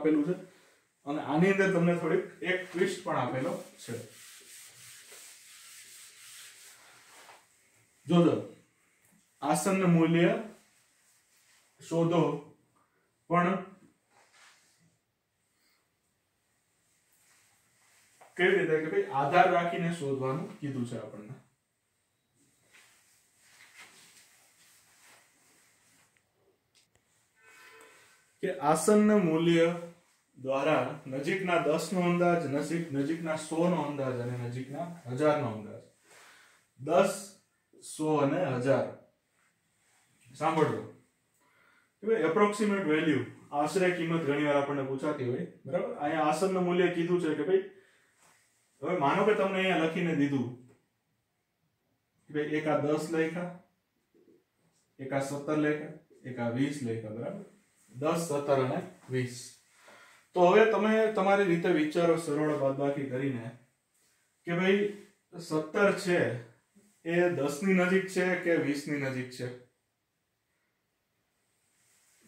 આપેલું છે. અને આની અંદર તમને થોડીક એક ટ્વિસ્ટ પણ આપેલો છે. જોજો આસન મૂલ્ય શોધો, પણ કેવી રીતે કે ભાઈ આધાર રાખીને શોધવાનું કીધું છે આપણને. કે આસન મૂલ્ય દ્વારા નજીકના દસ નો અંદાજ, નજીક નજીકના સો નો અંદાજ અને નજીકના હજાર નો અંદાજ. દસ, સો અને હજાર. સાંભળજો. એપ્રોક્સિમેટ વેલ્યુ આશરે કિંમત ઘણી વાર આપણને પૂછાતી હોય. બરાબર? અહીંયા આસનનું મૂલ્ય કીધું છે કે ભાઈ, હવે માનો કે તમને અહીંયા લખીને દીધું કે ભાઈ એક આ દસ લખ્યા, એક આ સત્તર લખ્યા, એક આ વીસ લખ્યા, બરાબર? દસ, સત્તર અને વીસ. તો હવે તમે તમારી રીતે વિચારો સરળ બાદબાકી કરીને કે ભાઈ સત્તર છે એ દસની નજીક છે કે વીસની નજીક છે?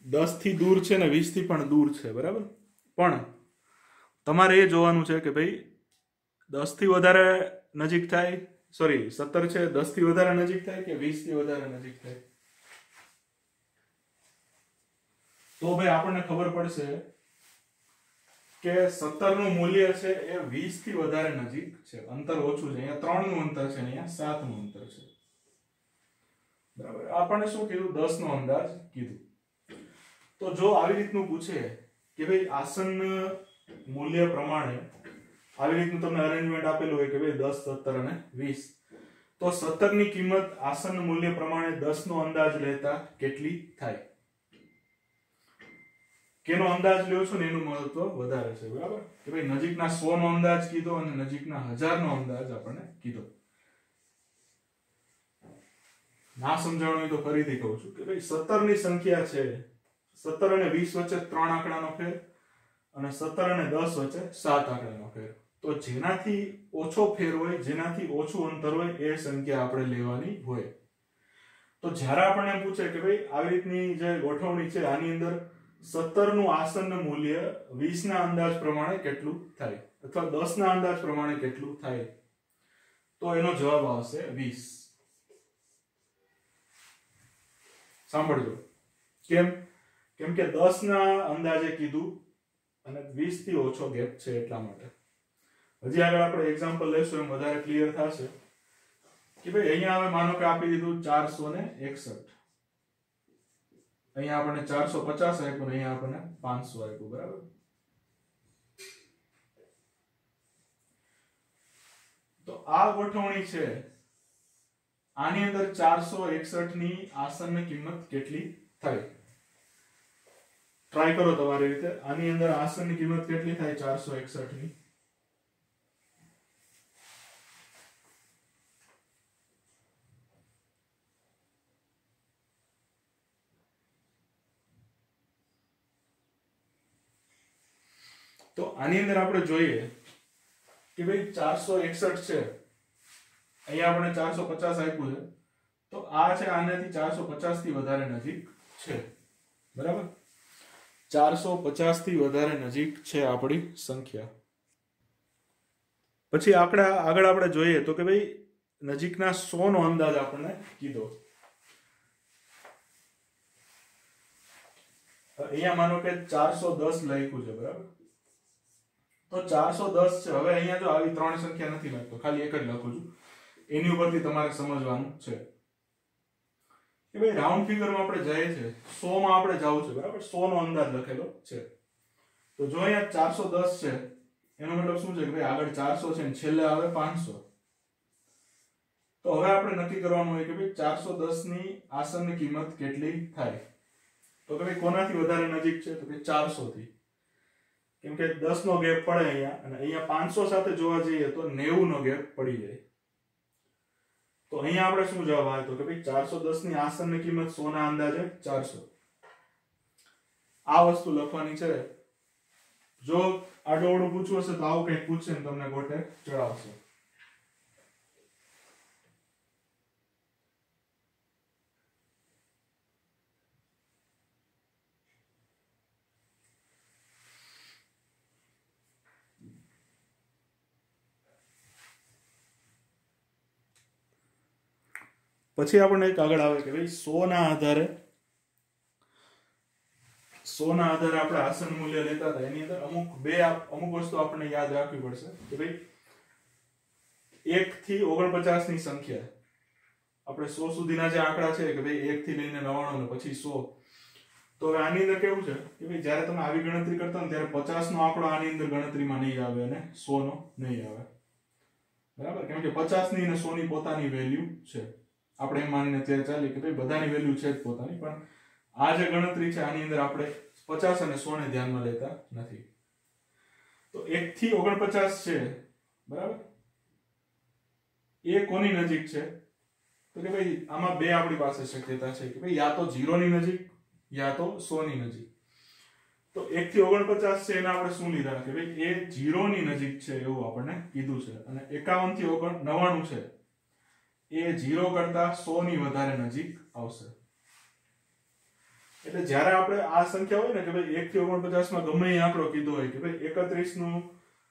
દસથી દૂર છે ને વીસથી પણ દૂર છે, બરાબર? પણ તમારે એ જોવાનું છે કે ભાઈ દસથી વધારે નજીક થાય સોરી સત્તર છે દસથી વધારે નજીક થાય કે વીસથી વધારે નજીક થાય? તો ભાઈ આપણને ખબર પડશે કે સત્તરનું મૂલ્ય છે એ વીસથી વધારે નજીક છે. અંતર ઓછું છે. અહીંયા ત્રણનું અંતર છે અહીંયા સાતનું અંતર છે. બરાબર. આપણને શું કીધું? દસ નો અંદાજ કીધું. તો જો આવી રીતનું પૂછે કે ભાઈ આસન મૂલ્ય પ્રમાણે આવી રીતનું તમને અરેન્જમેન્ટ આપેલું હોય કે ભાઈ દસ, સત્તર અને વીસ. તો સત્તરની કિંમત આસન મૂલ્ય પ્રમાણે દસ નો અંદાજ લેતા કેટલી થાય? કેનો અંદાજ લ્યો છો ને એનું મહત્વ વધારે છે, બરાબર? કે ભાઈ નજીકના સો નો અંદાજ કીધો અને નજીકના હજાર નો અંદાજ આપણને કીધો. ના સમજાણું તો ફરીથી કહું છું કે ભાઈ સત્તરની સંખ્યા છે, સત્તર અને વીસ વચ્ચે ત્રણ આંકડાનો ફેર અને સત્તર અને દસ વચ્ચે સાત આંકડાનો ફેર. તો જેનાથી ઓછો ફેર હોય, જેનાથી ઓછું અંતર હોય, એ સંખ્યા આપણે લેવાની હોય. તો જ્યારે આપણને પૂછે કે ભાઈ આવી રીતની જે ગોઠવણી છે આની અંદર સત્તરનું આસન મૂલ્ય વીસ ના અંદાજ પ્રમાણે કેટલું થાય? અથવા દસ ના અંદાજ પ્રમાણે કેટલું થાય? તો એનો જવાબ આવશે વીસ. સાંભળજો. કેમ? કેમ કે દસ ના અંદાજે કીધું અને વીસથી ઓછો ગેપ છે એટલા માટે. હજી આગળ આપણે એક્ઝામ્પલ લઈશું, એમ વધારે ક્લિયર થશે. કે ભાઈ, અહીંયા હવે માનો કે આપી દીધું ચારસો ને એકસઠ. અહીંયા આપણને ચારસો પચાસ આપ્યું ને અહીંયા આપણને પાંચસો આપ્યું, બરાબર? તો આ ગોઠવણી છે. આની અંદર ચારસો એકસઠની આસનની કિંમત કેટલી થાય? ટ્રાય કરો તમારી રીતે. આની અંદર આસનની કિંમત કેટલી થાય? ચારસો એકસઠની તો આની અંદર આપણે જોઈએ કે ભાઈ ચારસો એકસઠ છે. અહીંયા આપણે ચારસો પચાસ આપ્યું છે. તો આ છે આનાથી ચારસો પચાસથી વધારે નજીક છે. બરાબર? ચારસો પચાસથી વધારે નજીક છે આપણી સંખ્યા. પછી આંકડા, આગળ આપણે જોઈએ તો કે ભાઈ નજીકના સો નો અંદાજ આપણને કીધો. અહીંયા માનો કે ચારસો દસ લખ્યું છે, બરાબર? તો ચારસો દસ છે. હવે અહીંયા જો આવી ત્રણ સંખ્યા નથી લખતો, ખાલી એક જ લખું છું. એની ઉપરથી તમારે સમજવાનું છે. કે ભાઈ રાઉન્ડ ફિગરમાં આપણે જઈએ છે સો માં આપણે જવું છે, બરાબર? સો નો અંદાજ લખેલો છે. તો જો અહીંયા ચારસો દસ છે, એનો મતલબ શું છે કે ભાઈ આગળ ચારસો છે ને છેલ્લે આવે પાંચસો. તો હવે આપણે નક્કી કરવાનું હોય કે ભાઈ ચારસો દસની આસનની કિંમત કેટલી થાય? તો કે ભાઈ કોનાથી વધારે નજીક છે? તો કે ચારસો થી કેમ કે દસ નો ગેપ પડે અહીંયા અને અહીંયા પાંચસો સાથે જોવા જઈએ તો નેવું નો ગેપ પડી જાય. તો અહીંયા આપણે શું જવાબ તો કે ભાઈ ચારસો દસની આસનની કિંમત સોના અંદાજે ચારસો. આ વસ્તુ લખવાની છે. જો આડોવડું પૂછવું હશે તો આવું કંઈક પૂછશે ને તમને ગોટે ચડાવશે. પછી આપણને એક આગળ આવે કે ભાઈ સો ના આધારે સો ના આધારે આપણે આસન મૂલ્ય લેતા હતા. એની અંદર અમુક બે અમુક વસ્તુ આપણને યાદ રાખવી પડશે કે ભાઈ એક થી ઓગણપચાસની સંખ્યા. આપણે સો સુધીના જે આંકડા છે કે ભાઈ એક થી લઈને નવાણું ને પછી સો. તો હવે આની અંદર કેવું છે કે ભાઈ જ્યારે તમે આવી ગણતરી કરતા ને ત્યારે પચાસ નો આંકડો આની અંદર ગણતરીમાં નહીં આવે અને સો નો નહીં આવે. બરાબર? કેમ કે પચાસની અને સો ની પોતાની વેલ્યુ છે. આપણે એમ માનીને અત્યારે ચાલીએ કે ભાઈ બધાની વેલ્યુ છે જ પોતાની, પણ આ જે ગણતરી છે આની અંદર આપણે પચાસ અને સો ને ધ્યાનમાં લેતા નથી. તો એક થી ઓગણપચાસ છે, બરાબર? એ કોની નજીક છે? તો કે ભાઈ આમાં બે આપણી પાસે શક્યતા છે કે ભાઈ યા તો ઝીરોની નજીક, યા તો સો ની નજીક. તો એક થી ઓગણપચાસ છે એને આપણે શું લીધા? કે ભાઈ એ ઝીરોની નજીક છે એવું આપણને કીધું છે અને એકાવનથી ઓગણ નવાણું છે. એ જીરો કરતા સો ની વધારે નજીક આવશે. એટલે જ્યારે આપણે આ સંખ્યા હોય ને કે ભાઈ એક થી ઓગણપચાસમાં ગમે આંકડો કીધો હોય કે ભાઈ એકત્રીસનું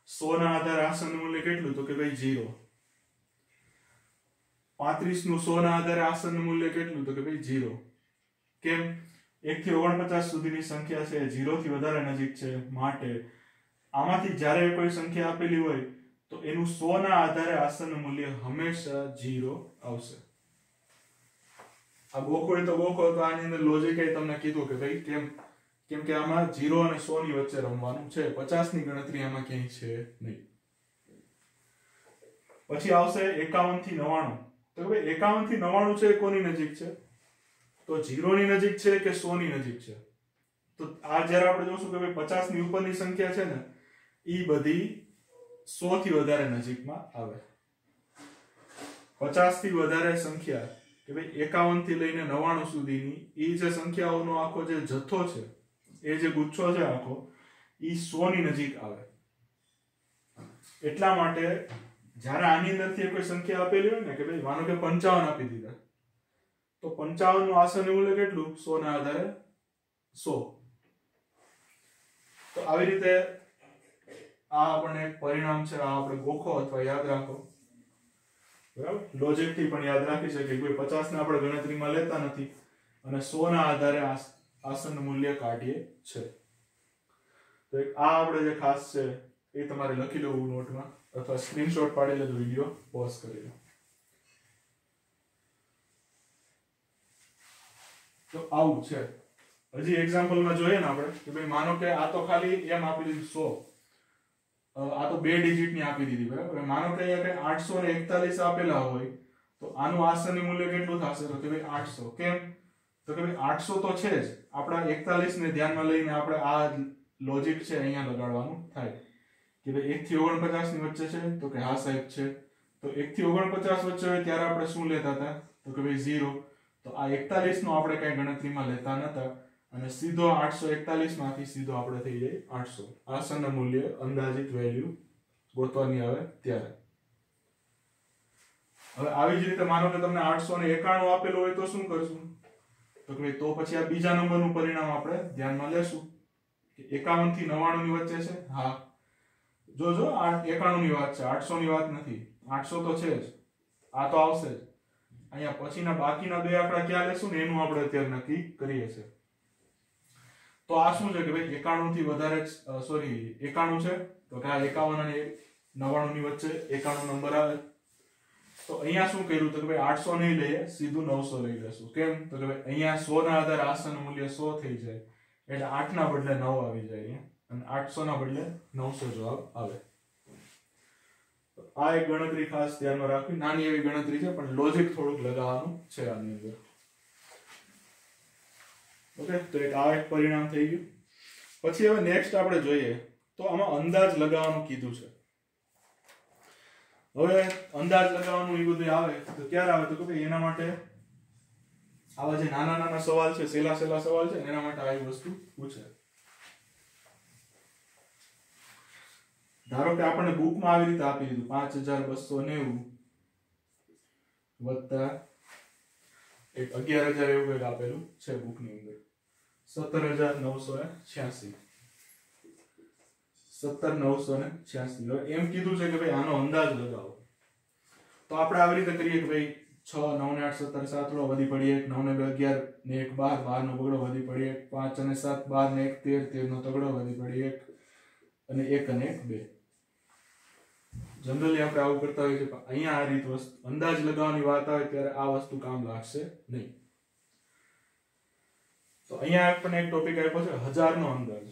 સો ના આધારે આસન મૂલ્ય કેટલું? તો કે ભાઈ ઝીરો પાંત્રીસનું સો ના આધારે આસન મૂલ્ય કેટલું? તો કે ભાઈ જીરો કેમ? એક થી ઓગણપચાસ સુધીની સંખ્યા છે ઝીરો થી વધારે નજીક છે, માટે આમાંથી જ્યારે કોઈ સંખ્યા આપેલી હોય તો એનું સો ના આધારે આસન મૂલ્ય હંમેશા જીરો આવશે. આ ગોખો તો ગોખો તો આની અંદર લોજિક તમને કીધું કે ભાઈ કેમ કેમ કે આમાં જીરો અને સો ની વચ્ચે રમવાનું છે પચાસની ગણતરી આમાં ક્યાંય છે નહીં. પછી આવશે એકાવનથી નવાણું તો ભાઈ એકાવનથી નવાણું છે કોની નજીક છે? તો જીરો ની નજીક છે કે સો ની નજીક છે? તો આ જયારે આપણે જોશું કે ભાઈ પચાસની ઉપરની સંખ્યા છે ને એ બધી સો થી વધારે નજીકમાં આવે. પચાસથી વધારે સંખ્યા કે ભાઈ એકાવનથી લઈને નવાણું સુધીની એ જે સંખ્યાઓનો આખો જે જથ્થો છે, એ જે ગુચ્છો છે આખો એ સો ની નજીક આવે. એટલા માટે જ્યારે આની અંદરથી કોઈ સંખ્યા આપેલી હોય ને કે ભાઈ માનો કે પંચાવન આપી દીધા, તો પંચાવનનું આસન મૂલ્ય કેટલું? સો ના આધારે સો. તો આવી રીતે આ આપણને પરિણામ છે, આ આપણે ગોખો અથવા યાદ રાખો. બરાબર? લોજિકથી પણ યાદ રાખી શકીએ. કોઈ પચાસ ને આપણે ગણતરીમાં લેતા નથી અને 100 ના આધારે આસન મૂલ્ય કાઢીએ છે. તો આ આપણે જે ખાસ છે, એ તમારે લખી લેવું નોટમાં અથવા સ્ક્રીનશોટ પાડી લેજો, વીડિયો પોઝ કરી લો. તો આવું છે. હજી એક્ઝામ્પલમાં જોઈએ ને આપણે કે ભાઈ માનો કે આ તો ખાલી એમ આપી દીધું સો. આ તો બે ડિજિટની આપી દીધી, બરાબર? માનો કે અહીંયા આઠસો ને એકતાલીસ આપેલા હોય, તો આનું આસનની મૂલ્ય કેટલું થશે? તો કે ભાઈ આઠસો. કેમ? તો કે ભાઈ આઠસો તો છે જ. આપણા એકતાલીસ ને ધ્યાનમાં લઈને આપણે આ લોજિક છે અહીંયા લગાડવાનું થાય. કે ભાઈ એક થી ઓગણપચાસની વચ્ચે છે, તો કે હા સાહેબ છે. તો એક થી ઓગણપચાસ વચ્ચે હોય ત્યારે આપણે શું લેતા હતા? તો કે ભાઈ ઝીરો. તો આ એકતાલીસ નો આપણે કઈ ગણતરીમાં લેતા નતા અને સીધો આઠસો એકતાલીસમાંથી સીધો આપણે થઈ જાય આઠસો. આસન મૂલ્ય, અંદાજિત વેલ્યુ ગોતવાની આવે ત્યારે. હવે આવી જ રીતે માનો કે તમને આઠસો ને એકાણું આપેલું હોય તો શું કરશું? તો કે તો પછી આ બીજા નંબરનું પરિણામ આપણે ધ્યાનમાં લેશું. એકાવનથી નવાણું ની વચ્ચે છે? હા. જોજો, આ એકાણું ની વાત છે આઠસો ની વાત નથી. આઠસો તો છે જ. આ તો આવશે જ. અહીંયા પછીના બાકીના બે આંકડા ક્યાં લેશું ને એનું આપણે અત્યારે નક્કી કરીએ છીએ. તો આ શું છે કે ભાઈ એકાણું થી વધારે સોરી એકાણું છે? તો કે આ એકાવન અને નવાણું ની વચ્ચે એકાણું નંબર આવે. તો અહીંયા શું કર્યું? તો કે ભાઈ આઠસો નહીં લઈએ, સીધું નવસો લઈ લેશું. કેમ? તો કે ભાઈ અહીંયા સો ના આધારે આસન મૂલ્ય સો થઈ જાય. એટલે આઠ ના બદલે નવ આવી જાય અહીંયા. અને આઠસો ના બદલે નવસો જવાબ આવે. આ એક ગણતરી ખાસ ધ્યાનમાં રાખવી. નાની એવી ગણતરી છે, પણ લોજિક થોડુંક લગાવવાનું છે આની અંદર. ઓકે તો એક આ એક પરિણામ થઈ ગયું. પછી હવે નેક્સ્ટ આપણે જોઈએ, તો આમાં અંદાજ લગાવવાનું કીધું છે. હવે અંદાજ લગાવવાનું એ બધું આવે, તો ક્યારે આવે? તો કે ભાઈ એના માટે આવા જે નાના નાના સવાલ છે, સેલા સેલા સવાલ છે એના માટે આવી વસ્તુ પૂછે. ધારો કે આપણને બુકમાં આવી રીતે આપી દીધું, પાંચ હજાર બસો નેવું વત્તા એક અગિયાર હજાર એવું કંઈક આપેલું છે બુકની અંદર. સત્તર હજાર નવસો ને છ્યાસી સત્તર નવસો ને છ્યાસી હવે એમ કીધું છે કે ભાઈ આનો અંદાજ લગાવો. તો આપણે આવી રીતે કરીએ કે ભાઈ છ નવ ને આઠ, સત્તર સાતડો વધી પડી એક નવ ને બે, અગિયાર, ને એક, બાર. બાર નો બગડો વધી પડી એક પાંચ અને સાત બાર ને એક, તેર તેર નો તગડો વધી પડી એક અને એક અને એક, બે. જનરલી આપણે આવું કરતા હોઈએ છીએ, પણ અહીંયા આ રીત વસ્તુ, અંદાજ લગાવવાની વાત આવે ત્યારે આ વસ્તુ કામ લાગશે નહીં. તો અહીંયા આપણને એક ટોપિક આપ્યો છે, હજારનો અંદાજ.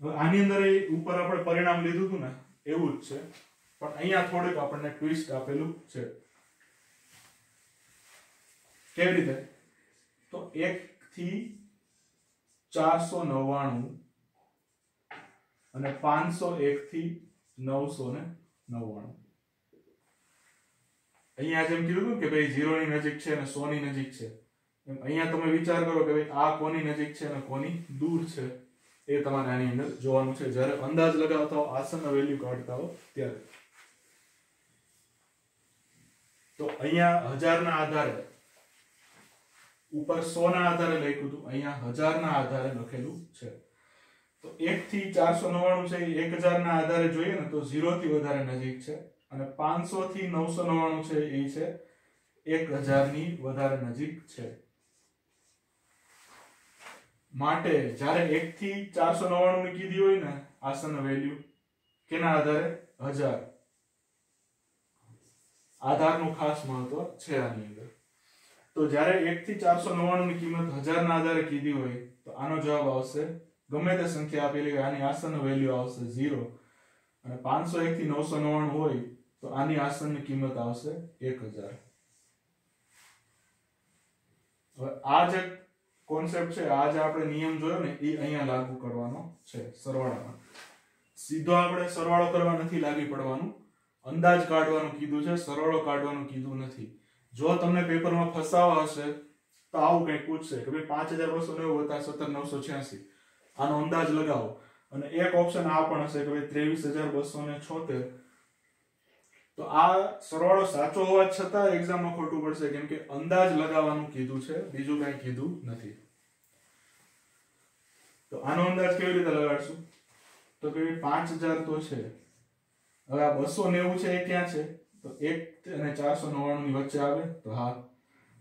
હવે આની અંદર એ ઉપર આપણે પરિણામ લીધું હતું ને, એવું જ છે. પણ અહીંયા થોડુંક આપણને ટ્વિસ્ટ આપેલું છે. કેવી રીતે? તો એક થી ચારસો નવ્વાણું અને પાંચસો એક થી નવસો ને નવ્વાણું. અહીંયા જેમ કીધું હતું કે ભાઈ ઝીરો ની નજીક છે અને સો ની નજીક છે. એમ અહીંયા તમે વિચાર કરો કે ભાઈ આ કોની નજીક છે અને કોની દૂર છે એ તમારે આની અંદર જોવાનું છે. જ્યારે અંદાજ લગાવતા હો આસન વેલ્યુ કાઢતા હો, ત્યારે. તો અહીંયા હજારના આધારે, ઉપર સો ના આધારે લખ્યું હતું, અહીંયા હજારના આધારે લખેલું છે. તો એક થી ચારસો નવ્વાણું છે એક હજારના આધારે જોઈએ ને તો ઝીરો થી વધારે નજીક છે. અને પાંચસો થી નવસો નવ્વાણું છે, એ છે એક હજારની વધારે નજીક છે. માટે જ્યારે એક થી ચારસો નવ્વાણું કીધી હોય ને આસન વેલ્યુ કેના આધારે? હજાર. આધારનું ખાસ મહત્વ છે આની અંદર. તો જ્યારે એક થી ચારસો નવ્વાણું ની કિંમત હજારના આધારે કીધી હોય, તો આનો જવાબ આવશે ગમે તે સંખ્યા આપેલી હોય આની આસન વેલ્યુ આવશે ઝીરો અને પાંચસો એક થી નવસો નવ્વાણું હોય, તો આની આસનની કિંમત આવશે એક હજાર. હવે આ જે કોન્સેપ્ટ છે, આ જે આપણે નિયમ જોયો ને, એ અહીંયા લાગુ કરવાનો છે, સરવાળામાં. સીધો આપણે સરવાળો કરવા નથી લાગી પડવાનું. અંદાજ કાઢવાનું કીધું છે, સરવાળો કાઢવાનું કીધું નથી. જો તમને પેપરમાં ફસાવા હશે, તો આવું કંઈક પૂછશે કે ભાઈ પાંચ હજાર બસો નેવું હતા, સત્તર નવસો છ્યાસી. આનો અંદાજ લગાવો. અને એક ઓપ્શન આ પણ હશે કે ભાઈ ત્રેવીસ હજાર બસો ને છોતેર. તો આ સરવાળો સાચો હોવા છતાં એક્ઝામમાં ખોટું પડશે, કેમ કે અંદાજ લગાવવાનું કીધું છે, બીજું કઈ કીધું નથી. તો આનો અંદાજ કેવી રીતે લગાડશું? તો કે પાંચ હજાર તો છે. હવે આ બસો નેવું છે, એ ક્યાં છે? તો એક અને ચારસો નવ્વાણું ની વચ્ચે આવે, તો હા.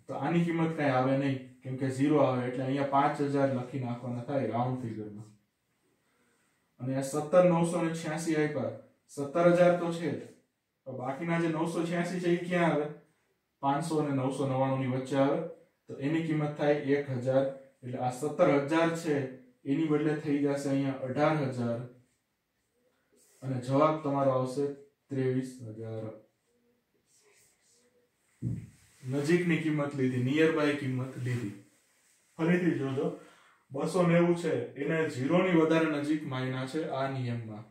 તો આની કિંમત કઈ આવે નહીં. કેમ કે ઝીરો આવે એટલે અહીંયા પાંચ હજાર લખી નાખવાના થાય રાઉન્ડ ફિગરમાં અને સત્તર નવસો ને છ્યાસી આપ્યા. સત્તર હજાર તો છે તો બાકીના જે નવસો છ્યાસી છે એ ક્યાં આવે? પાંચસો અને નવસો નવ્વાણું ની વચ્ચે આવે. તો એની કિંમત થાય એક હજાર. એટલે આ સત્તર હજાર છે, એની બદલે થઈ જશે અહીંયા અઢાર હજાર. અને જવાબ તમારો આવશે ત્રેવીસ હજાર. નજીકની કિંમત લીધી નિયર બાય કિંમત લીધી. ફરીથી જોજો, બસો નેવું છે, એને ઝીરો ની વધારે નજીક માયના છે આ નિયમમાં.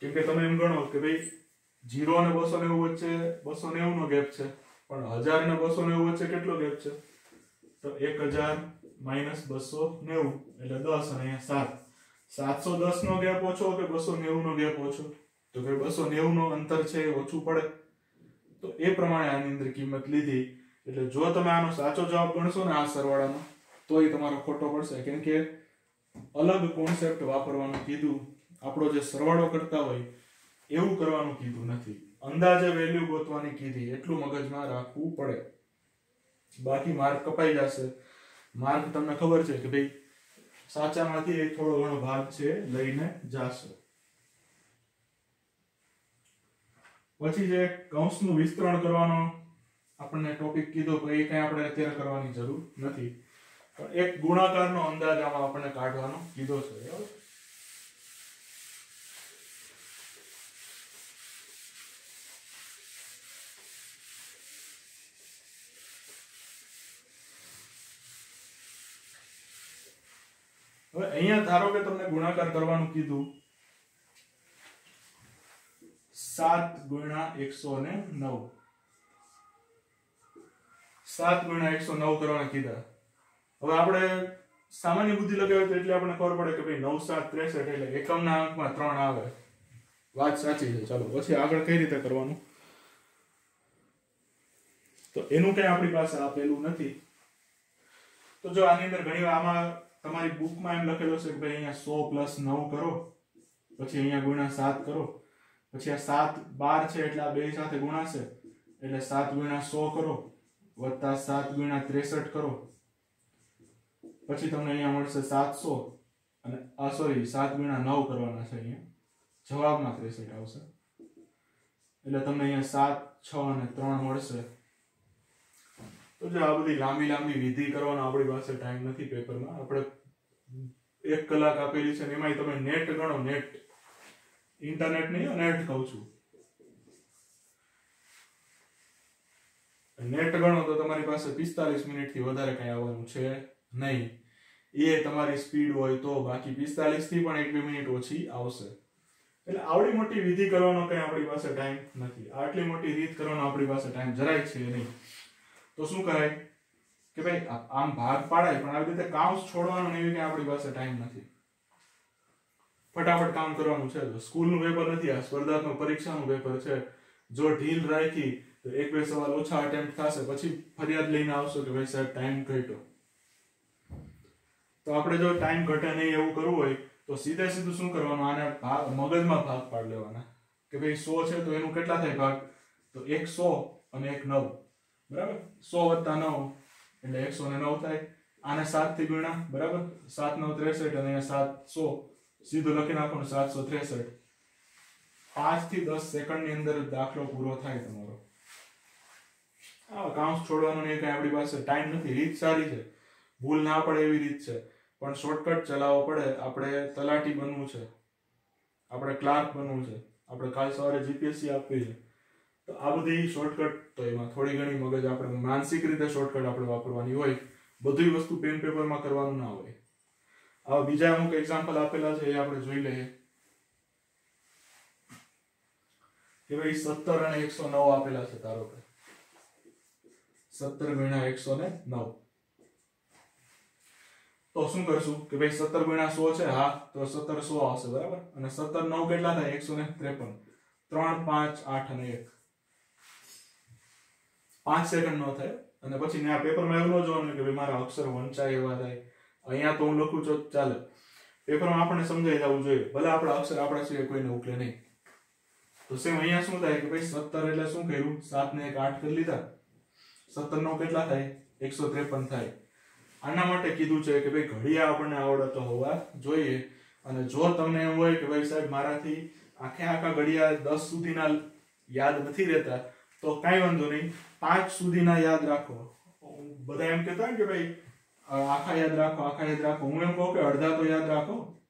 કેમ કે તમે એમ ગણો કે ભાઈ જીરો અને બસો નેવું વચ્ચે બસો નેવું નો ગેપ છે, પણ હજાર ને બસો નેવું વચ્ચે કેટલો ગેપ છે? તો એક હજાર માઇનસ બસો નેવું, એટલે દસ અને અહીંયા સાત. સાતસો દસ નો ગેપ ઓછો કે બસો નેવું નો ગેપ ઓછો? તો કે બસો નેવું નો અંતર છે એ ઓછું પડે. તો એ પ્રમાણે આની અંદર કિંમત લીધી. એટલે જો તમે આનો સાચો જવાબ ગણશો ને આ સરવાળાનો તો એ તમારો ખોટો પડશે. કેમ કે અલગ કોન્સેપ્ટ વાપરવાનું કીધું. આપણો જે સરવાળો કરતા હોય, એવું કરવાનું કીધું નથી. અંદાજે વેલ્યુ ગોતવાની કીધી. એટલું મગજમાં રાખવું પડે. બાકી માર્ક કપાઈ જશે. માર્ક તમને ખબર છે કે ભાઈ, સાચામાંથી એક થોડો ઘણો ભાગ છે, લઈને જાશે. પછી જે કૌંસનું વિસ્તરણ કરવાનો આપણને ટોપિક કીધો, તો એ કઈ આપણે અત્યારે કરવાની જરૂર નથી. પણ એક ગુણાકારનો અંદાજ આમાં આપણને કાઢવાનો કીધો છે, બરાબર? હવે અહીંયા ધારો કે તમને ગુણાકાર કરવાનું કીધું સાત ગુણ્યા એકસો ને નવ. સાત ગુણ્યા એકસો નવ કરવાના કીધા. હવે આપણે સામાન્ય બુદ્ધિ લગાવી તો એટલે આપણને ખબર પડે કે ભાઈ નવ સાત ત્રેસઠ એટલે એકમના અંકમાં ત્રણ આવે. વાત સાચી છે. ચાલો, પછી આગળ કઈ રીતે કરવાનું? તો એનું કઈ આપણી પાસે આપેલું નથી. તો જો આની અંદર ઘણી આમાં તમારી બુકમાં એમ લખેલો છે કે ભાઈ અહીંયા સો પ્લસ નવ કરો, પછી અહીંયા ગુણ્યા સાત કરો. પછી આ સાત બાર છે એટલે આ બે સાથે ગુણાશે. એટલે સાત ગુણ્યા સો કરો, વત્તા સાત ગુણ્યા ત્રેસઠ કરો. પછી તમને અહીંયા મળશે સાતસો અને, આ સોરી સાત ગુણ્યા નવ કરવાના છે અહીંયા. જવાબમાં ત્રેસઠ આવશે. એટલે તમને અહીંયા સાત, છ અને ત્રણ મળશે. તો જો આ બધી લાંબી લાંબી વિધિ કરવાનો આપણી પાસે ટાઈમ નથી પેપરમાં આપણે એક કલાક આપેલી છે ને એમાંય તમે નેટ ગણો નેટ ઇન્ટરનેટ નહીં નેટ કહું છું. નેટ ગણો તો તમારી પાસે પિસ્તાલીસ મિનિટથી વધારે કઈ આવવાનું છે નહીં. એ તમારી સ્પીડ હોય તો બાકી પિસ્તાલીસથી પણ એક બે મિનિટ ઓછી આવશે. એટલે આવડી મોટી વિધિ કરવાનો કઈ આપણી પાસે ટાઈમ નથી. આટલી મોટી રીત કરવાનો આપણી પાસે ટાઈમ જરાય છે નહીં. તો શું કરાય? કે ભાઈ, આમ ભાગ પાડાય, પણ આવી રીતે કાઉન્સ છોડવાનો એવી કંઈ આપણી પાસે ટાઈમ નથી. ફટાફટ કામ કરવાનું છે. સ્કૂલનું પેપર નથી, આ સ્પર્ધાત્મક પરીક્ષાનું પેપર છે. જો ઢીલ રાખી, તો એક બે સવાલ ઓછા અટેમ્પ્ટ થશે, પછી ફરિયાદ લઈને આવશો કે ભાઈ સાહેબ ટાઈમ ઘટ્યો. તો આપણે જો ટાઈમ ઘટે નહીં એવું કરવું હોય, તો સીધે સીધું શું કરવાનું? આને ભાગ મગજમાં ભાગ પાડ લેવાના. કે ભાઈ સો છે તો એનું કેટલા થાય ભાગ? તો એક સો અને એક નવ. બરાબર? સો વત્તા નવ, એટલે એકસો ને નવ થાય. આને સાતથી ગુણ્યા, બરાબર? સાત નવ ત્રેસઠ અને સાત સો. સીધું લખી નાખવાનું સાતસો ત્રેસઠ. પાંચથી દસ સેકન્ડની અંદર દાખલો પૂરો થાય તમારો. આ કાઉન્સ છોડવાનો નહીં કઈ આપણી પાસે ટાઈમ નથી. રીત સારી છે. ભૂલ ના પડે એવી રીત છે. પણ શોર્ટકટ ચલાવવો પડે. આપણે તલાટી બનવું છે. આપણે ક્લાર્ક બનવું છે. આપણે કાલ સવારે જીપીએસસી આપવી છે. તો આ બધી શોર્ટકટ તો એમાં થોડી ઘણી મગજ આપણે માનસિક રીતે શોર્ટકટ આપણે વાપરવાની હોય. બધી વસ્તુ પેન પેપરમાં કરવાનું ના હોય. આવા બીજા અમુક એક્ઝામ્પલ આપેલા છે, એ આપણે જોઈ લઈએ. કે ભાઈ સત્તર અને એકસો નવ આપેલા છે, ધારો કે. સત્તર ગુણ્યા એકસો ને નવ. તો શું કરશું? કે ભાઈ સત્તર ગુણ્યા સો છે, હા, તો સત્તર સો આવશે, બરાબર? અને સત્તર નવ કેટલા થાય? એકસો ને ત્રેપન. ત્રણ, પાંચ, આઠ અને એક. પાંચ સેકન્ડ નો થાય. અને પછી આ પેપરમાં એવું ન જોવાનું કે ભાઈ મારા અક્ષર વંચાય એવા થાય. અહીંયા તો હું લખું છું, ચાલે. પેપરમાં આપણને સમજાઈ જવું જોઈએ. ભલે આપણા અક્ષર આપણા સિવાય કોઈને ઉકલે નહીં. તો સેમ અહીંયા શું થાય કે ભાઈ સત્તર એટલે શું કર્યું? સાત ને એક આઠ કરી લીધા. સત્તર નો કેટલા થાય? એકસો ત્રેપન થાય. આના માટે કીધું છે કે ભાઈ ઘડિયા આપણને આવડતો હોવા જોઈએ. અને જો તમને એમ હોય કે ભાઈ સાહેબ મારાથી આખે આખા ઘડિયા દસ સુધીના યાદ નથી રહેતા, તો કાંઈ વાંધો નહીં. પાંચ સુધીના યાદ રાખો. બધા એમ કહેતા કે ભાઈ આખા યાદ રાખો, આખા યાદ રાખો. હું એમ કહું કે અડધા તો યાદ રાખો.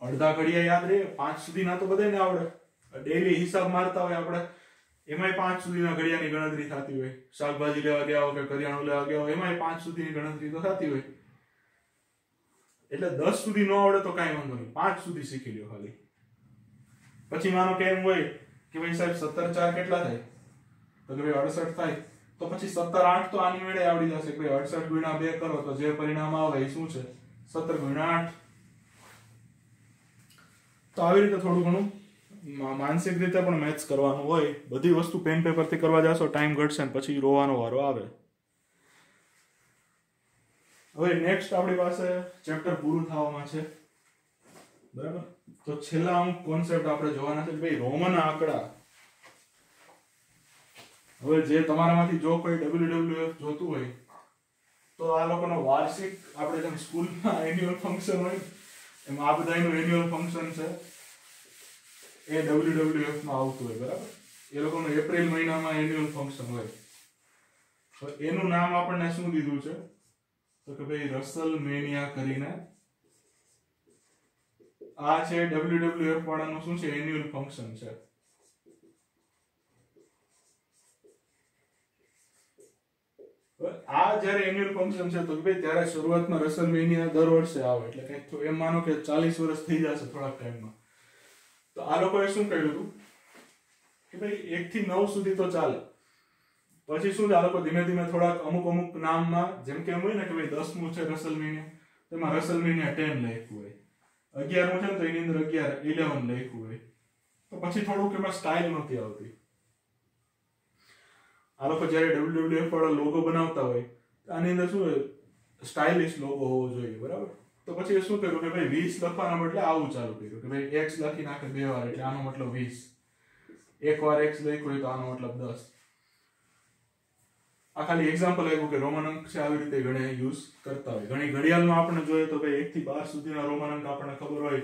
અડધા ઘડિયા યાદ રહે, પાંચ સુધીના તો બધાને આવડે. ડેલી હિસાબ મારતા હોય આપણે. એમાંય પાંચ સુધીના ઘડિયાની ગણતરી થતી હોય. શાકભાજી લેવા ગયા હોય કે કરિયાણું લેવા ગયા હોય, એમાંય પાંચ સુધીની ગણતરી તો થતી હોય. એટલે દસ સુધી ન આવડે તો કાંઈ વાંધો નહીં. પાંચ સુધી શીખી લ્યો ખાલી. પછી માનો કે એમ હોય કે ભાઈ સાહેબ, સત્તર ચાર કેટલા થાય? તો કે ભાઈ અડસઠ થાય. તો પછી સત્તર આઠ તો આની વેળે આવડી જશે કે અડસઠ ગુણ્યા બે કરો તો જે પરિણામ આવે એ શું છે? સત્તર ગુણ્યા આઠ. તો આવી રીતે થોડું ઘણું માનસિક રીતે પણ મેથ્સ કરવાનું હોય. બધી વસ્તુ પેન પેપરથી કરવા જશો ટાઈમ ઘટશે ને પછી રોવાનો વારો આવે. હવે નેક્સ્ટ આપણી પાસે ચેપ્ટર પૂરું થવામાં છે. બરાબર? તો છેલ્લા અમુક કોન્સેપ્ટ આપણે જોવાના છે ભાઈ રોમન આંકડા હવે જે તમારામાંથી જો કોઈ ડબલ્યુડબ્લ્યુએફ જોતું હોય, તો આ લોકોનો વાર્ષિક આપણે જેમ સ્કૂલમાં એન્યુઅલ ફંક્શન હોય, એમ આ બધાનું એન્યુઅલ ફંક્શન છે, એ ડબલ્યુડબ્લ્યુએફમાં આવતું હોય, બરાબર? એ લોકોનું એપ્રિલ મહિનામાં એન્યુઅલ ફંક્શન હોય. તો એનું નામ આપણને શું દીધું છે? તો કે ભાઈ રસલ મેનિયા કરીને આ છે ડબલ્યુડબ્લ્યુએફ વાળાનું શું છે? એન્યુઅલ ફંક્શન છે. આ જ્યારે એન્યુઅલ ફંક્શન છે, તો ભાઈ ત્યારે શરૂઆતમાં રસલ મેનિયા દર વર્ષે આવે. એટલે કંઈક એમ માનો કે ચાલીસ વર્ષ થઈ જશે થોડાક ટાઈમમાં તો આ લોકોએ શું કહ્યું હતું? કે ભાઈ એક થી નવ સુધી તો ચાલે. પછી શું આ લોકો ધીમે ધીમે થોડાક અમુક અમુક નામમાં, જેમ કે એમ હોય ને કે ભાઈ દસમું છે રસલ મેનિયા તેમાં રસલ મેનિયા ટેન લખ્યું હોય. અગિયારમું છે ને, તો એની અંદર અગિયાર ઇલેવન લખ્યું હોય. તો પછી થોડુંક એમાં સ્ટાઇલ નથી આવતી. આ લોકો જ્યારે ડબલ્યુડબલ્યુએફ વાળા લોગો બનાવતા હોય આની અંદર શું સ્ટાઇલિશ લોગો હોવો જોઈએ, બરાબર? તો પછી શું કર્યું કે ભાઈ વીસ લખવાના બદલે આવું ચાલુ કર્યું કે ભાઈ એક્સ લખી નાખે બે વાર, એટલે આનો મતલબ વીસ. એક વાર એક્સ લખ્યું હોય તો આનો મતલબ દસ. આ ખાલી એક્ઝામ્પલ આપ્યું કે રોમન અંક છે આવી રીતે ઘણા યુઝ કરતા હોય. ઘણી ઘડિયાળમાં આપણે જોઈએ તો ભાઈ એક થી બાર સુધીના રોમન અંક આપણને ખબર હોય,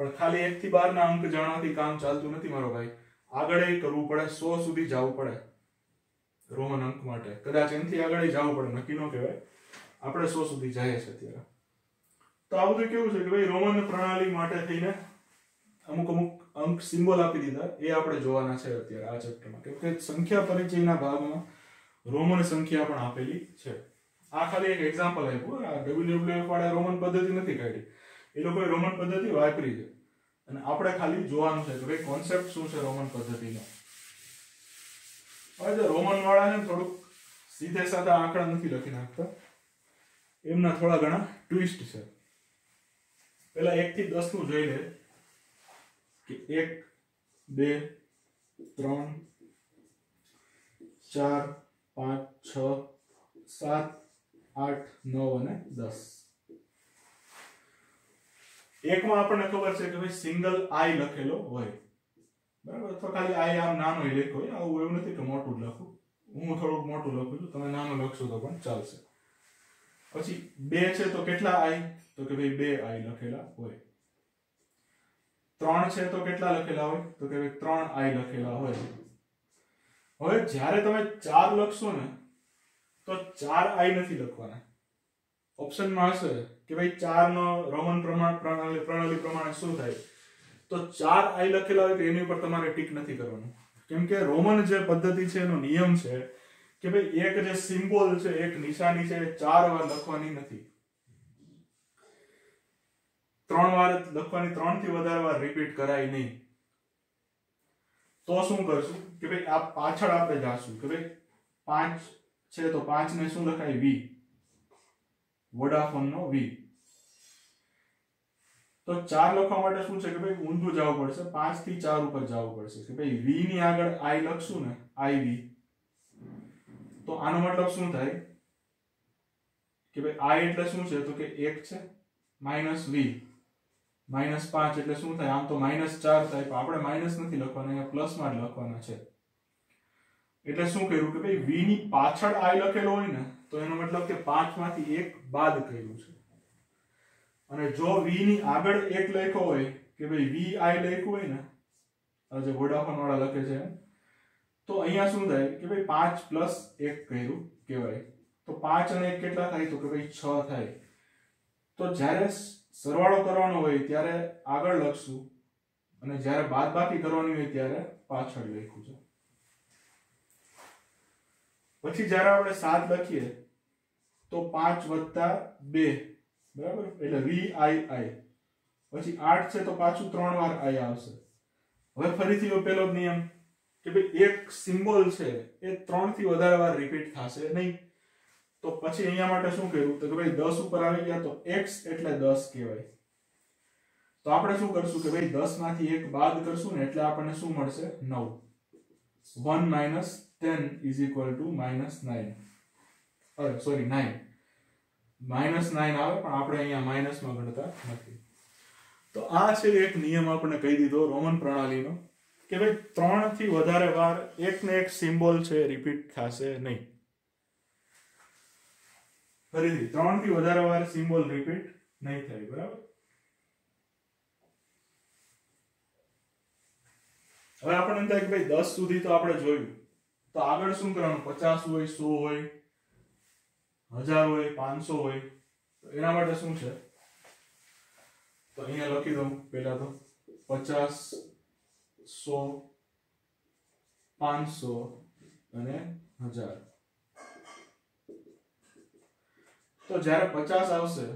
પણ ખાલી એક થી બાર ના અંક જાણવાથી કામ ચાલતું નથી મારો ભાઈ. આગળ એ કરવું પડે, સો સુધી જવું પડે. રોમન અંક માટે. કદાચ એનાથી આગળ જવું પડે, નક્કી ન કહેવાય. આપણે સો સુધી જઈએ છે અત્યારે. તો આ બધું કેવું છે કે ભાઈ રોમન પ્રણાલી માટે થઈને અમુક અમુક અંક સિમ્બોલ આપી દીધા. એ આપણે જોવાના છે અત્યારે આ ચેપ્ટરમાં કેમ કે સંખ્યા પરિચયના ભાગમાં રોમન સંખ્યા પણ આપેલી છે. આ ખાલી એક એક્ઝામ્પલ આપ્યું આ ડબ્લ્યુડબ્લ્યુએફ વાળા રોમન પદ્ધતિ નથી કાઢી. એ લોકોએ રોમન પદ્ધતિ વાપરી છે. અને આપણે ખાલી જોવાનું છે કે ભાઈ કોન્સેપ્ટ શું છે રોમન પદ્ધતિનો. હવે જે રોમન વાળાને થોડુંક સીધે સાધા આંકડા નથી લખી નાખતા. એમના થોડા ઘણા ટ્વિસ્ટ છે. પેલા એક થી દસનું જોઈ લે કે એક, બે, ત્રણ, ચાર, પાંચ, છ, સાત, આઠ, નવ અને દસ. એકમાં આપણને ખબર છે કે ભાઈ સિંગલ આઈ લખેલો હોય. બરાબર? અથવા ખાલી આઈ આમ નાનો એ લખ્યો હોય આવું એવું નથી કે મોટું લખું. હું થોડુંક મોટું લખું છું, તમે નાનું લખશો તો પણ ચાલશે. પછી બે છે તો કેટલા આઈ? તો કે ભાઈ બે આઈ લખેલા હોય. ત્રણ છે તો કેટલા લખેલા હોય? તો કે ભાઈ ત્રણ આઈ લખેલા હોય. હવે જ્યારે તમે ચાર લખશો ને, તો ચાર આઈ નથી લખવાના. ઓપ્શનમાં હશે કે ભાઈ ચારનો રોમન પ્રમાણ પ્રણાલી પ્રણાલી પ્રમાણે શું થાય? તો ચાર આઈ લખેલા હોય તો એની ઉપર તમારે ટીક નથી કરવાનું. કેમ કે રોમન જે પદ્ધતિ છે, એનો નિયમ છે કે ભાઈ એક જે સિમ્બોલ છે, એક નિશાની છે ચાર વાર લખવાની નથી. ત્રણ વાર લખવાની ત્રણથી વધારે વાર રિપીટ કરાય નહીં. તો શું કરશું? કે ભાઈ આ પાછળ આપણે જાશું. કે ભાઈ પાંચ છે તો પાંચ ને શું લખાય? વી. વોડાફોન નો વી. તો ચાર લખવા માટે શું છે કે ભાઈ ઊંધું જવું પડશે, પાંચથી ચાર ઉપર જવું પડશે. કે ભાઈ વી ની આગળ આઈ લખશું ને આઈ વી તો આનો મતલબ શું થાય? કે ભાઈ આઈ એટલે શું છે? તો કે એક છે માઇનસ વી માઇનસ પાંચ એટલે શું થાય? આમ તો માઇનસ ચાર થાય, પણ આપણે માઇનસ નથી લખવાના, અહીંયા પ્લસમાં જ લખવાના છે. એટલે શું કર્યું કે ભાઈ વી ની પાછળ આઈ લખેલો હોય ને, તો એનો મતલબ કે પાંચમાંથી એક બાદ કર્યું છે. અને જો v ની આગળ એક લખ્યો હોય કે ભાઈ આઈ લખ્યું હોય ને જે વોડાફોન વાળા લખે છે તો અહીંયા શું થાય કે ભાઈ પાંચ પ્લસ એક કર્યું કહેવાય. તો પાંચ અને એક કેટલા થાય? તો કે ભાઈ છ થાય. તો જ્યારે સરવાળો કરવાનો હોય ત્યારે આગળ લખશું. અને જ્યારે બાદબાકી કરવાની હોય ત્યારે પાછળ લખ્યું છે. પછી જ્યારે આપણે સાત લખીએ, તો પાંચ વત્તા બે બરાબર? એટલે વી આઈ આઈ. પછી આઠ છે તો પાછું ત્રણ વાર આઈ આવશે. હવે ફરીથી પેલો નિયમ કે ભાઈ એક સિમ્બોલ છે એ ત્રણથી વધારે વાર રિપીટ થશે નહીં. તો પછી અહીંયા માટે શું કર્યું? તો કે ભાઈ દસ ઉપર આવી ગયા તો એક્સ એટલે દસ કહેવાય. તો આપણે શું કરશું કે ભાઈ દસમાંથી એક બાદ કરશું ને એટલે આપણને શું મળશે? નવ. One minus ten is equal to minus nine. Sorry, nine. Minus nine આવે, પણ આપણે અહીંયા માઇનસમાં ગણતા નથી. તો આ છે એક નિયમ આપણે કહી દીધો રોમન પ્રણાલીનો, કે ભાઈ ત્રણથી વધારે વાર એક ને એક સિમ્બોલ છે, રિપીટ થશે નહીં. ફરીથી ત્રણથી વધારે વાર સિમ્બોલ રિપીટ નહીં થાય, બરાબર? હવે આપણને એમ થાય કે ભાઈ દસ સુધી તો આપણે જોયું. તો આગળ શું કરવાનું? પચાસ હોય, સો હોય. હજાર હોય, પાંચસો હોય, તો એના માટે શું છે? તો અહીંયા લખી દઉં પેલા તો, પચાસ સો પાંચસો અને હજાર. તો જ્યારે પચાસ આવશે,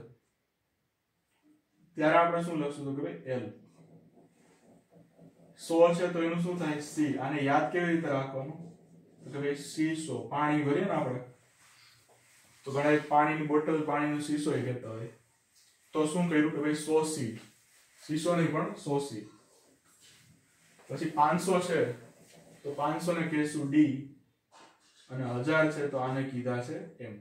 ત્યારે આપણે શું લખશું તો કે ભાઈ એલ. સો છે તો એનું શું થાય? સી. આને યાદ કેવી રીતે રાખવાનું? તો કે ભાઈ સી સો. પાણી ભરીએ ને આપણે. તો ઘણા એક પાણીની બોટલ પાણીનો શીશો એ કહેતા હોય. તો શું કર્યું કે ભાઈ સો સીટ શીશો નહીં પણ સો સીટ પછી પાંચસો છે, તો પાંચસો ને કહેશું ડી અને હજાર છે, તો આને કીધા છે એમ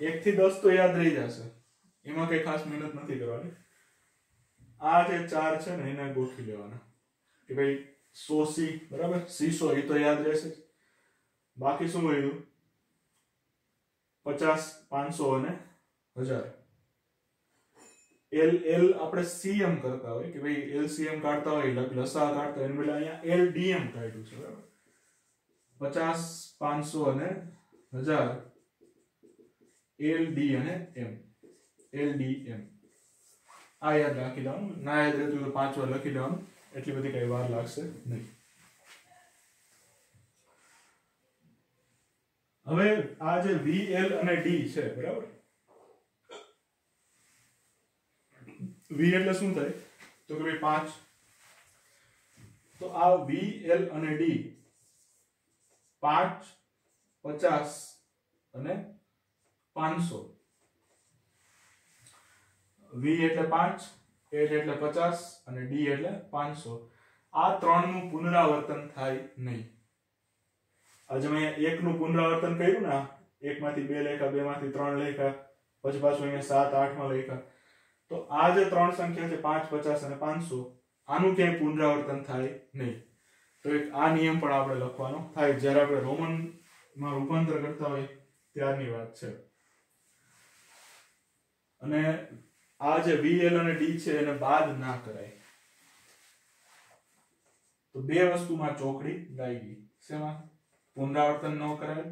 એક થી દસ તો યાદ રહી જશે. એમાં કઈ ખાસ મહેનત નથી કરવાની. આ જે ચાર છે ને, એને ગોઠવી લેવાના. કે ભાઈ સો સી બરાબર? સીસો એ તો યાદ રહેશે બાકી શું રહ્યું પચાસ પાંચસો અને હજાર એલ એલ આપણે સીએમ કરતા હોય કે ભાઈ એલસીએમ કાઢતા હોય લગ- લસા કાઢતા હોય એને બદલે અહીંયા એલ ડીએમ કાઢ્યું છે બરાબર પચાસ પાંચસો અને હજાર એલ ડી અને એમ એલ ડી એમ આ યાદ રાખી લેવાનું ના યાદ રહેતું હોય તો પાંચ વાર લખી લેવાનું એટલી બધી કઈ વાર લાગશે નહીં હવે આ જે વી એલ અને ડી છે, બરાબર? વી એટલે શું થાય? તો કે ભાઈ પાંચ. તો આ વી એલ અને ડી પાંચ, પચાસ અને પાંચસો. વી એટલે પાંચ એલ એટલે પચાસ અને ડી એટલે પાંચસો. આ ત્રણનું પુનરાવર્તન થાય નહીં. આજે મેં એકનું પુનરાવર્તન કર્યું ને, એકમાંથી બે લેખા, બેમાંથી ત્રણ લેખા, પછી પાછું અહીંયા સાત, આઠમાં લેખા. તો આ જે ત્રણ સંખ્યા છે, પાંચ, પચાસ અને પાંચસો, આનું ક્યાંય પુનરાવર્તન થાય નહીં. તો એક આ નિયમ પણ આપણે લખવાનો થાય. જ્યારે આપણે રોમનમાં રૂપાંતર કરતા હોય, ત્યારની વાત છે. અને આ જે વીએલ અને ડી છે, એને બાદ ના કરાય. તો બે વસ્તુમાં ચોકડી લાગી શેમાં? પુનરાવર્તન ન કરાય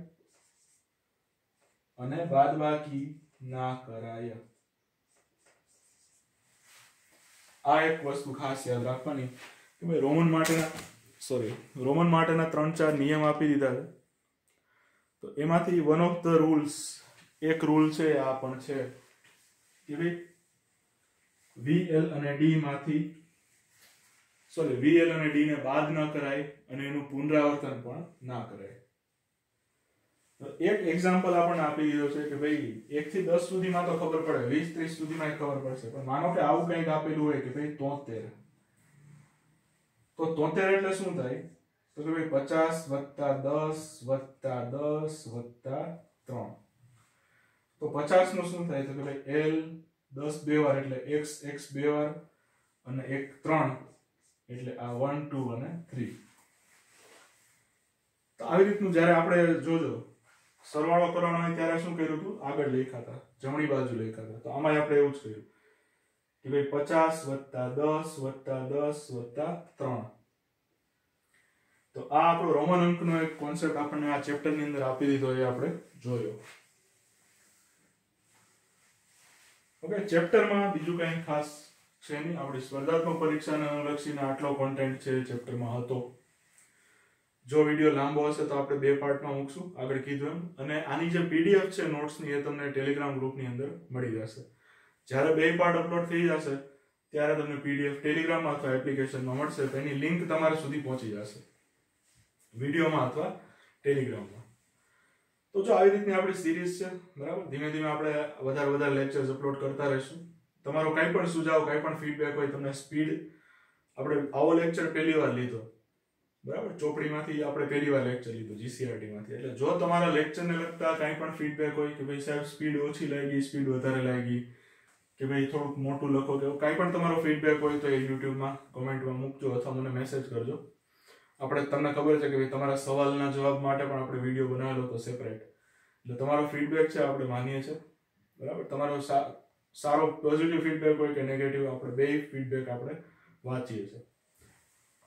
અને બાદબાકી ના કરાય. આ એક વસ્તુ ખાસ યાદ રાખવાની કે ભાઈ રોમન માટેના સોરી રોમન માટેના ત્રણ ચાર નિયમ આપી દીધા છે. તો એમાંથી વન ઓફ ધ રૂલ્સ એક રૂલ છે, આ પણ છે. કે ભાઈ વીએલ અને ડી માંથી સોરી વીએલ અને ડી ને બાદ ન કરાય અને એનું પુનરાવર્તન પણ ના કરાય. તો એક એક્ઝામ્પલ આપણને આપી દીધો છે કે ભાઈ એક થી દસ સુધીમાં તો ખબર પડે, વીસ, ત્રીસ સુધીમાં ખબર પડશે. પણ માનો કે આવું કંઈક આપેલું હોય કે ભાઈ તોતેર. તો તોતેર એટલે શું થાય? તો કે ભાઈ પચાસ વત્તા દસ વત્તા દસ વત્તા ત્રણ. તો પચાસનું શું થાય? તો કે ભાઈ એલ દસ બે વાર એટલે એક્સ એક્સ બે વાર અને એક ત્રણ. એટલે આ વન ટુ અને થ્રી તો આવી રીતનું જ્યારે આપણે જોજો, સરવાળો કરવાનો હોય ત્યારે શું કર્યું હતું? આગળ લખાતા, જમણી બાજુ લખાતા. તો આમાં આપણે એવું જ કર્યું કે ભાઈ પચાસ વત્તા દસ વત્તા દસ વત્તા ત્રણ. તો આ આપણો રોમન અંકનો એક કોન્સેપ્ટ આપણને આ ચેપ્ટરની અંદર આપી દીધો એ આપણે જોયો. ઓકે ચેપ્ટરમાં બીજું કંઈ ખાસ નહીં? આપણી સ્પર્ધાત્મક પરીક્ષાને અનુલક્ષીને આટલો કોન્ટેન્ટ છે ચેપ્ટરમાં હતો. જો વીડિયો લાંબો હશે તો આપણે બે પાર્ટમાં મૂકશું. આગળ કીધું એમ. અને આની જે પીડીએફ છે નોટ્સની એ તમને ટેલિગ્રામ ગ્રુપની અંદર મળી જશે. જ્યારે બે પાર્ટ અપલોડ થઈ જશે, ત્યારે તમને પીડીએફ ટેલિગ્રામમાં અથવા એપ્લિકેશનમાં મળશે. તેની લિંક તમારા સુધી પહોંચી જશે. વિડીયોમાં અથવા ટેલિગ્રામમાં તો જો આવી રીતની આપણી સિરીઝ છે, બરાબર? ધીમે ધીમે આપણે વધારે વધારે લેક્ચર્સ અપલોડ કરતા રહીશું. તમારો કંઈ પણ સુઝાવ, કંઈ પણ ફીડબેક હોય, તમને સ્પીડ આપણે આવો લેક્ચર પહેલી વાર લીધો. બરાબર? ચોપડીમાંથી આપણે પહેલી વાર લેક્ચર લીધું જીસીઆરટીમાંથી એટલે જો તમારા લેક્ચરને લગતા કાંઈ પણ ફીડબેક હોય કે ભાઈ સાહેબ સ્પીડ ઓછી લાગી સ્પીડ વધારે લાગી, કે ભાઈ થોડુંક મોટું લખો કે કાંઈ પણ તમારો ફીડબેક હોય તો એ યુટ્યુબમાં કોમેન્ટમાં મૂકજો અથવા મને મેસેજ કરજો. આપણે તમને ખબર છે કે ભાઈ તમારા સવાલના જવાબ માટે પણ આપણે વીડિયો બનાવેલો હતો સેપરેટ એટલે તમારો ફીડબેક છે, આપણે માનીએ છીએ. બરાબર? તમારો સારો પોઝિટિવ ફીડબેક હોય કે નેગેટિવ આપણે બે ફીડબેક આપણે વાંચીએ છીએ.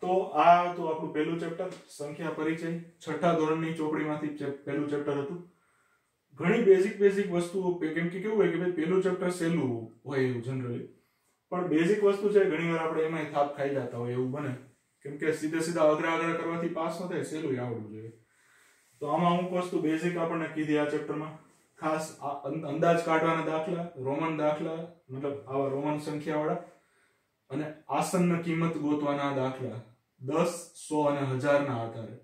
તો આ હતું આપણું પહેલું ચેપ્ટર સંખ્યા પરિચય. છઠ્ઠા ધોરણની ચોપડીમાંથી પહેલું ચેપ્ટર હતું. ઘણી બેઝિક બેઝિક વસ્તુઓ કેમ કે કેવું હોય કે ભાઈ પહેલું ચેપ્ટર સહેલું હોય એવું જનરલી પણ બેઝિક વસ્તુ છે, ઘણીવાર આપણે એમાંય થાપ ખાઈ જતા હોય એવું બને. કેમ કે સીધા સીધા અઘરા અઘરા કરવાથી પાસ ન થાય, સહેલું આવડવું જોઈએ. તો આમાં અમુક વસ્તુ બેઝિક આપણને કીધી આ ચેપ્ટરમાં ખાસ અંદાજ કાઢવાના દાખલા, રોમન દાખલા, મતલબ આવા રોમન સંખ્યાવાળા અને આસન્ન કિંમત ગોતવાના દાખલા, દસ, સો અને હજારના આધારે.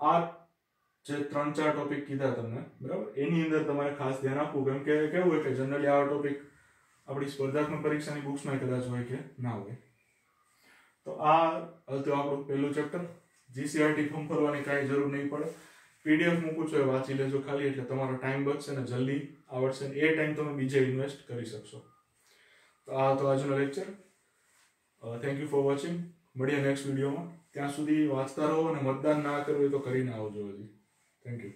આ જે ત્રણ ચાર ટોપિક કીધા તમને, બરાબર? એની અંદર તમારે ખાસ ધ્યાન આપવું, કેમ કે કેવું હોય કે જનરલી આવા ટોપિક આપણી સ્પર્ધાત્મક પરીક્ષાની બુક્સમાં કદાચ હોય કે ના હોય. તો આ હતું આપણું પહેલું ચેપ્ટર જીસીઆરટી ફોર્મ ભરવાની કાંઈ જરૂર નહીં પડે. પીડીએફ મૂકું છું, એ વાંચી લેજો ખાલી, એટલે તમારો ટાઈમ બચશે ને જલ્દી આવડશે એ ટાઈમ તમે બીજે ઇન્વેસ્ટ કરી શકશો. તો આ હતો આજનો lecture thank you for watching મળીએ નેક્સ્ટ વિડીયોમાં ત્યાં સુધી વાંચતા રહો અને મતદાન ના કરવું હોય તો કરીને આવજો હજી. Thank you